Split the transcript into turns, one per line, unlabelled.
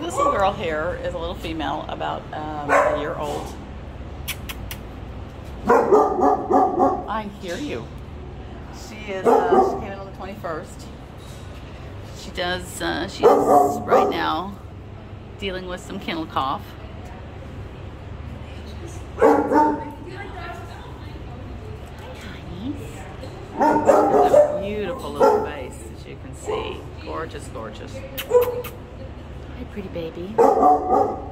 this little girl here is a little female, about um, a year old. I hear you. She is. Uh, she came in on the twenty first. She does. Uh, she's right now dealing with some kennel cough. Beautiful little face, as you can see. Gorgeous, gorgeous. Pretty baby.